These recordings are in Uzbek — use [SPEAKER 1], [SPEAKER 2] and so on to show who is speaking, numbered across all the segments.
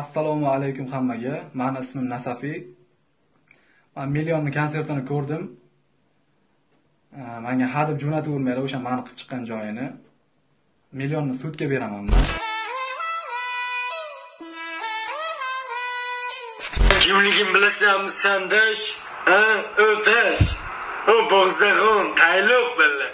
[SPEAKER 1] assalomu alaykum hammaga. Mani ismim nasafiy. Man millionni konsertini ko'rdim. Manga hadeb jo'natavermanglar o'sha mani qilib chiqqan joyini. Millionni sudga beraman man.
[SPEAKER 2] Kimligin bilasanmi sandash ha o'tash u bo'g'zag'on tayloq billa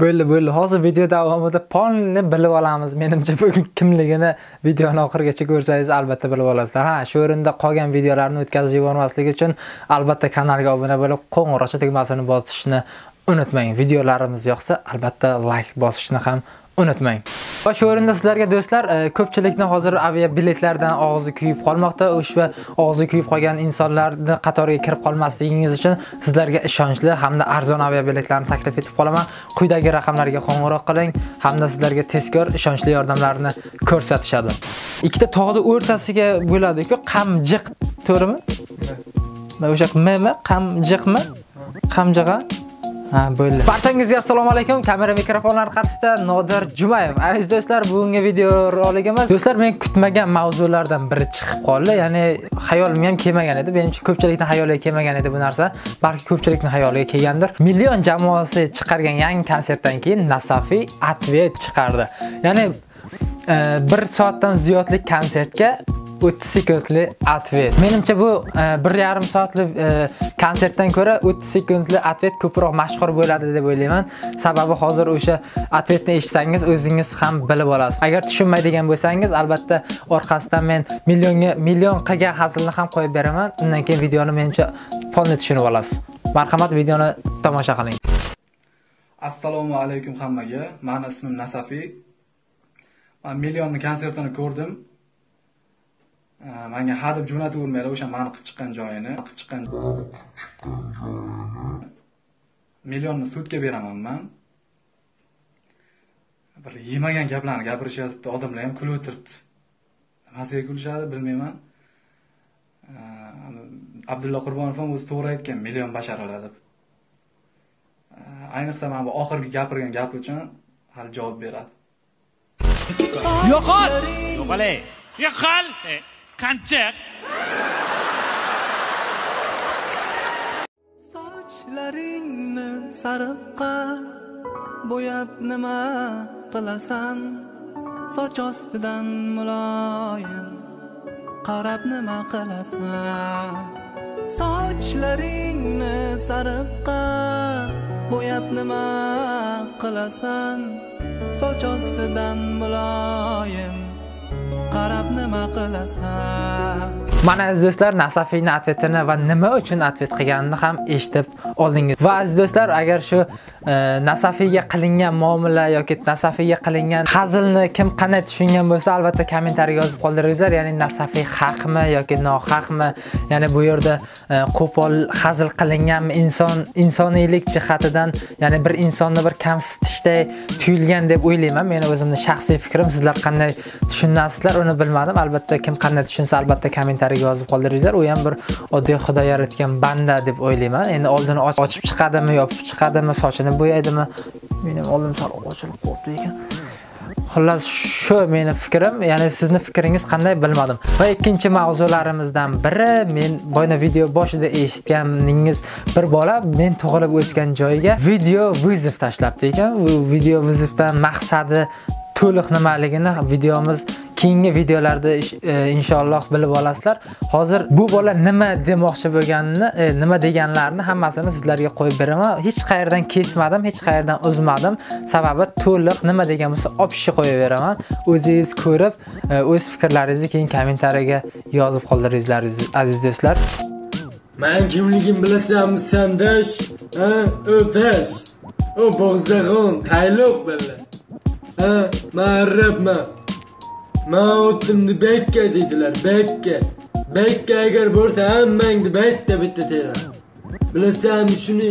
[SPEAKER 3] bo'ldi bo'ldi hozir video davomida polni bilib olamiz. Menimcha bu kimligini videoni oxirigacha ko'rsangiz albatta bilib olasizlar. Ha shu o'rinda qolgan videolarni o'tkazib yubormaslik uchun albatta kanalga obuna bo'lib qo'ng'iroqcha tugmasini bosishni unutmang. Videolarimiz yoqsa albatta like bosishni ham unutmang. Va shu o'rinda sizlarga do'stlar e, ko'pchilikni hozir aviabiletlardan og'zi kuyib qolmoqda. O'sha og'zi kuyib qolgan insonlarni qatoriga kirib qolmasligingiz uchun sizlarga ishonchli hamda arzon aviabiletlarni taklif etib qolaman. Quyidagi raqamlarga qo'ng'iroq qiling hamda sizlarga tezkor ishonchli yordamlarni ko'rsatishadi. Ikkita tog'ni o'rtasiga bo'ladi-ku qamjiq to'g'rimi? O'sha mmi? Qamjiqmi qamjig'a Ha, bo'ldi. Barchangizga assalomu alaykum. Kamera mikrofonlar qarshisida Nodir Jumayev. Aziz do'stlar, bugungi video roligimiz do'stlar men kutmagan mavzulardan biri chiqib qoldi. Ya'ni xayolimga ham kelmagan edi. Menimcha ko'pchilikning xayoliga kelmagan edi bu narsa. Balki ko'pchilikning xayoliga kelgandir. Million jamoasi chiqargan yangi konsertdan keyin nasafiy Atvet chiqardi. Ya'ni e, 1 soatdan ziyodlik konsertga 30 sekundli atvet. Menimcha bu e, 1,5 yarim soatlik e, konsertdan ko'ra 30 sekundli atvet ko'proq mashhur bo'ladi deb o'ylayman. Sababi hozir o'sha atvetni eshitsangiz o'zingiz ham bilib olasiz. Agar tushunmaydigan bo'lsangiz, albatta orqasidan men millionga million qilgan hazilni ham qo'yib beraman. Undan keyin videoni menimcha polni tushunib olasiz. Marhamat, videoni tomosha qiling.
[SPEAKER 1] assalomu alaykum hammaga mani ismim nasafiy man millionni konsertini ko'rdim manga hadeb jo'natavermanglar o'sha mani qilib chiqqan joyini qilib chiqqan millionni sudga beraman man. Bir yemagan gaplarni gapirishyapti odamlar ham kulib o'tiribdi. Nimasiga kulishadi bilmayman. Abdulla qurbonov ham o'zi to'g'ri aytgan million basharalar deb. Ayniqsa mana bu oxirgi gapirgan gapi uchun hali javob beradi.
[SPEAKER 4] Yo'qol! Yo'qolay! Yo'qol! Qancha
[SPEAKER 5] sochlaringni sariqqa bo'yab nima qilasan soch ostidan muloyim qarab nima qilasan sochlaringni sariqqa bo'yab nima qilasan soch ostidan muloyim qarab nima qilasan
[SPEAKER 3] mana aziz do'stlar nasafiyni ответini va nima uchun ответ qilganini ham eshitib oldingiz. Va aziz do'stlar agar shu e, nasafiyga qilingan muomala yoki nasafiyga qilingan hazilni kim qanday tushungan bo'lsa albatta kommentariyga yozib qoldiringizlar. Ya'ni nasafiy haqmi yoki nohaqmi? Ya'ni bu yerda e, qo'pol hazil qilinganmi inson insoniylik jihatidan ya'ni bir insonni bir kamsitishday tuyulgan deb o'ylayman. Meni o'zimni shaxsiy fikrim sizlar qanday tushunasizlar uni bilmadim. Albatta kim qanday tushunsa albatta kommentariyaga yozib qoldiringizlar u ham bir oddiy xudo yaratgan banda deb o'ylayman. Endi oldini ochib chiqadimi yopib chiqadimi sochini bo'yaydimi? Meni oldim sal ochilib qolibdi ekan. Xullas shu meni fikrim ya'ni sizni fikringiz qanday bilmadim. Va ikkinchi mavzularimizdan biri men boyna video boshida eshitganingiz bir bola men tug'ilib o'sgan joyga video vizov tashlabdi ekan. U video vizovdan maqsadi to'liq nimaligini videomiz keyingi videolarda e, inshaalloh bilib olasizlar. Hozir bu bola nima demoqchi bo'lganini e, nima deganlarini hammasini sizlarga qo'yib beraman. Hech qayerdan kesmadim hech qayerdan uzmadim. Sababi to'liq nima degan bo'lsa opishni qo'yaveraman beraman. O'zingiz ko'rib e, o'z fikrlaringizni keyin kommentariyaga yozib qoldiringizlar aziz do'stlar.
[SPEAKER 2] Man kimligim bilasanmi sandash ha? O'tash u bo'g'zag'on tayloq billa ha man arabman man o'tdimni bekka deydilar bekka. Bekka agar bo'lsa hammangni bitta bitta teraman bilasanmi shuni.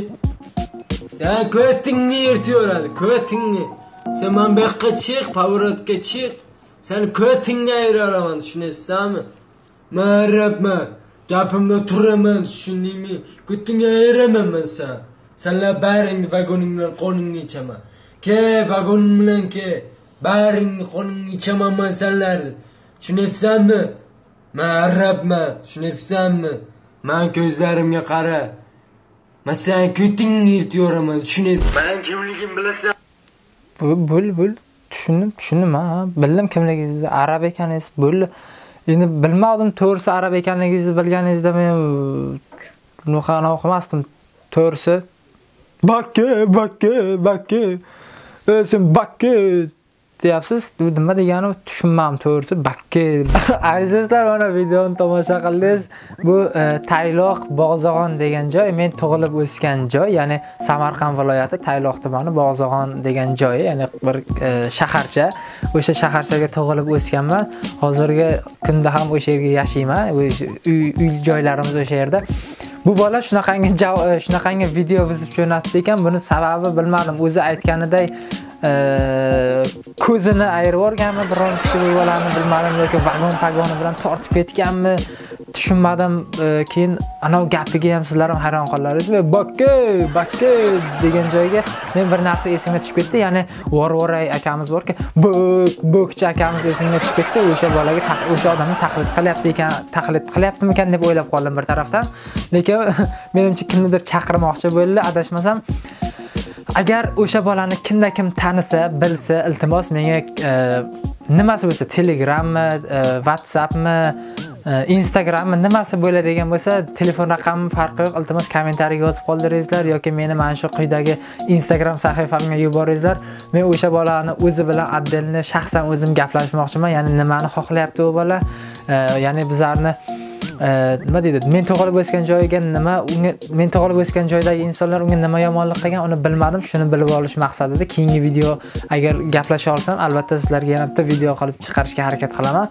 [SPEAKER 2] Sen ko'tingni yirtib ko'tingni sen man bu yoqqa chiq поворотga chiq. Seni ko'tingni ayiraman tushunaysanmi man arabman gapimda turaman tushundingmi? Ko'tingni ayiraman man san senlar baringni vagoning bilan qoningni ichaman. Ke vagoning bilan ke. Baringni qoningni senlarni tushunyapsanmi man arabman tushunyapsanmi man ko'zlarimga qara. Man seni ko'tingni yirtib yuboraman tushunyapsan man kimligimni bilasan.
[SPEAKER 3] Bo'l bo'l. Tushundim tushundim ha. Bildim kimligingizni. Arab ekaningiz bo'ldi endi bilmadim to'g'risi arab ekanligingizni bilganingizda men bunaqa qilmasdim to'g'risi. Bakka bakka bakka. Sen bakka deyapsiz? Nima degani? Tushunmadim to'g'risi bakka azizlar mana videoni tomosha qildingiz. Bu e, tayloq bog'zog'on degan joy men tug'ilib o'sgan joy ya'ni samarqand viloyati tayloq tumani bog'zog'on degan joyi ya'ni bir e, shaharcha. O'sha shaharchaga tug'ilib o'sganman. Hozirgi kunda ham o'sha yerga yashayman. Uy uy joylarimiz o'sha yerda. Bu bola shunaqangi e, shunaqangi video bizib jo'natdi ekan. Buni sababi bilmadim. O'zi aytganiday ko'zini ayirib yuborganmi biron kishi bu bolani bilmadim yoki vagon pagoni bilan tortib ketganmi tushunmadim. Keyin anavi gapiga ham sizlar ham hayron qoldilaringiz bakka bakka degan joyga men bir narsa esimga tushib ketdi. Ya'ni vorvoray akamiz borku bok bokchi akamiz esimga tushib ketdi. O'sha bolaga o'sha odamni taqlid qilyapti ekan taqlid qilyaptimikan deb o'ylab qoldim bir tarafdan. Lekin menimcha kimnidir chaqirmoqchi bo'ldi adashmasam agar o'sha bolani kimda kim tanisa bilsa iltimos menga e, nimasi bo'lsa telegrammi e, whatsappmi e, instagrammi nimasi bo'ladigan bo'lsa telefon raqamim farqi yo'q. Iltimos kommentariyaga yozib qoldiringizlar yoki meni mana shu quyidagi instagram sahifamga yuboringizlar. Men o'sha bolani o'zi bilan отдельно shaxsan o'zim gaplashmoqchiman. Ya'ni nimani xohlayapti u bola? Ya'ni bizlarni nima deydi? Men tug'ilib o'sgan joyiga nima unga men tug'ilib o'sgan joydagi insonlar unga nima yomonlik qilgan uni bilmadim. Shuni bilib olish maqsadida keyingi video agar gaplasha olsam albatta sizlarga yana bitta video qilib chiqarishga harakat qilaman.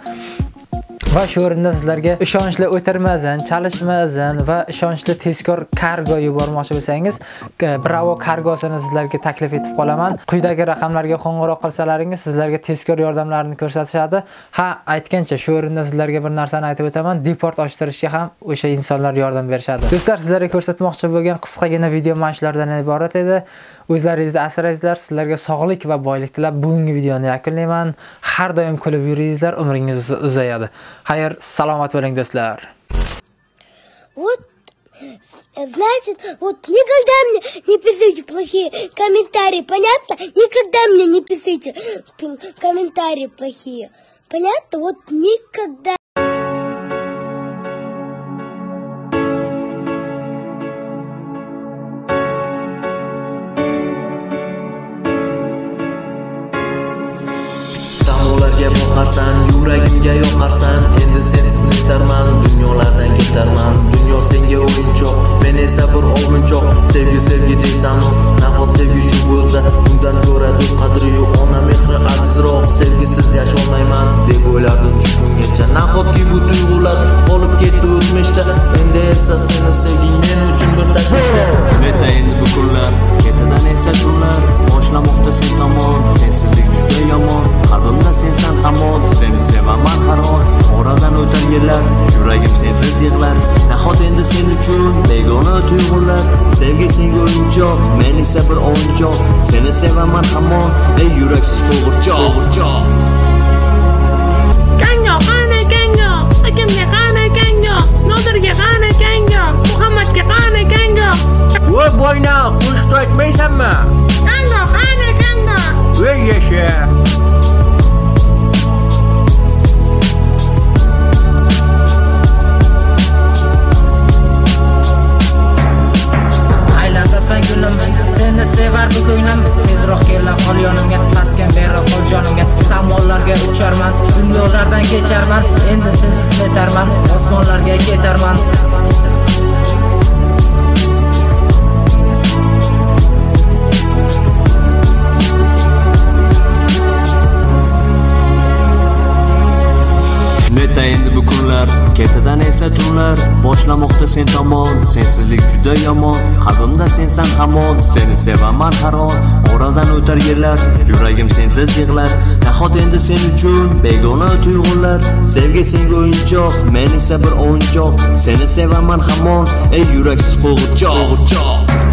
[SPEAKER 3] Va shu o'rinda sizlarga ishonchli o'tirma izin va ishonchli tezkor kargo yubormoqchi bo'lsangiz e, bravo kargosini sizlarga taklif etib qolaman. Quyidagi raqamlarga qo'ng'iroq qilsalaringiz sizlarga tezkor yordamlarini ko'rsatishadi. Ha aytgancha shu o'rinda sizlarga bir narsani aytib o'taman. Deport ochtirishga ham o'sha insonlar yordam berishadi. Do'stlar sizlarga ko'rsatmoqchi bo'lgan qisqagina video mana shulardan iborat edi. O'zlaringizni asraysizlar sizlarga sog'lik va boylik tilab bugungi videoni yakunlayman har doim kulib yuringizlar umringiz uzayadi xayr salomat bo'ling do'stlar
[SPEAKER 6] Вот, э, значит, вот никогда мне не пишите плохие комментарии, понятно? Никогда мне не пишите комментарии плохие. Понятно? Вот никогда.
[SPEAKER 7] Yuragimga Endi sensiz netarman, dunyolardan ketarman. Dunyo senga o'yinchoq, men esa bir ovunchoq Sevgi sevgi deysanu, uchun
[SPEAKER 8] begona tuyg'ular sevgi senga o'yinchoq men esa bir o'yinchoq seni sevaman hamon ey yuraksiz qo'g'irchoq ketidan esa tunlar boshlamoqda sen tomon. Sensizlik juda yomon. Qalbimda sensan hamon. Seni sevaman har on oradan o'tar yillar yuragim sensiz yig'lar. Nahot endi sen uchun begona tuyg'ular? Sevgi senga o'yinchoq. Men esa bir o'yinchoq. Seni sevaman hamon. Ey yuraksiz qo'g'irchoq qo'g'irchoq.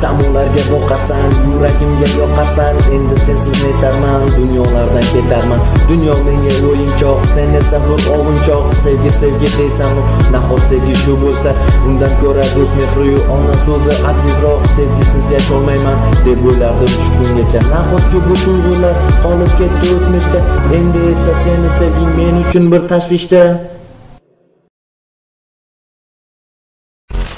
[SPEAKER 7] Samolarga boqasan yuragimga yoqasan endi sensiz netarman dunyolardan ketarman. Dunyo menga o'yinchoq sen esa bir ovunchoq sevgi sevgi deysanu nahot sevgi shu bo'lsa? Undan ko'ra do'st mehriyu ona so'zi azizroq. Sevgisiz yasholmayman deb o'ylardim shu kungacha. Nahotki bu tuyg'ular qolib ketdi o'tmishda? Endi esa seni sevging men uchun bir tashvishda.